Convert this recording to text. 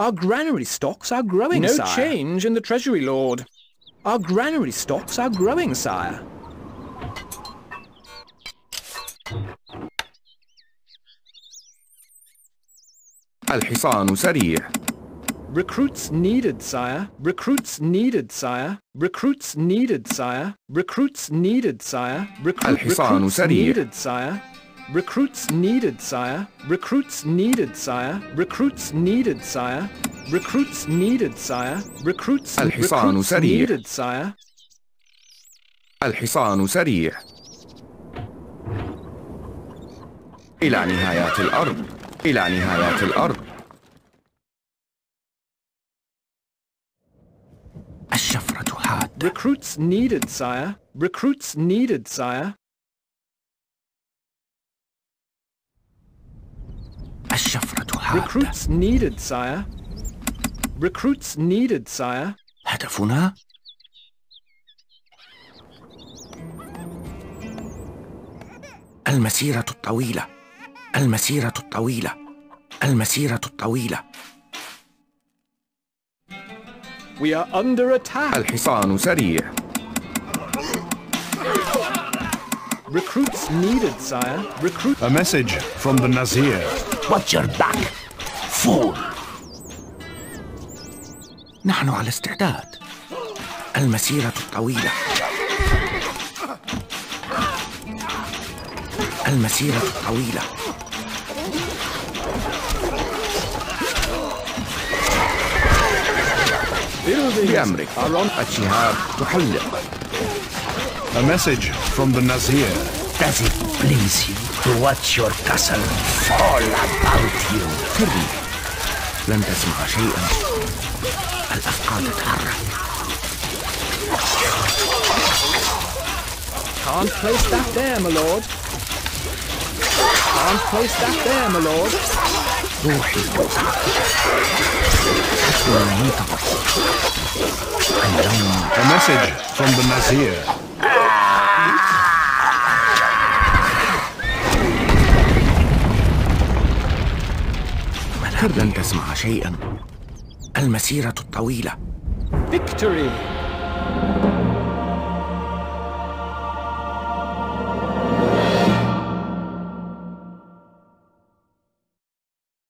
Our granary stocks are growing, No sire. change in the Treasury, Lord. Our granary stocks are growing, sire. الحصان سريع Recruits needed, sire. Recruits needed, sire. Recruits needed, sire. Recruits needed, sire. Recru- الحصان recruits سريع. needed, sire. Recruits needed, sire. Recruits needed, sire. Recruits needed, sire. Recruits needed, sire. Recruits الحصان recruits سريع. needed, sire. الحصان سريع إلى نهايات الأرض إلى نهايات الأرض الشفرة حادة Recruits needed, sire. Recruits needed, sire. Recruits needed, sire. Recruits needed, sire. هدفنا المسيرة الطويلة المسيرة الطويلة المسيرة الطويلة We are under attack. الحصان سريع. Recruits needed, sire. Recruits. A message from the Nizar. Watch your back fool نحن على استعداد المسيرة الطويلة المسيرة الطويلة بأمرك are on. الشهاب تحلق A message from the Nazir. does it please you to watch your castle fall about you سري لن تسمع شيئا الأفكار تتحرك Can't place that there, my lord. Can't place that there, my lord. روحي A message from the Nizar. لن تسمع شيئا المسيرة الطويلة Victory.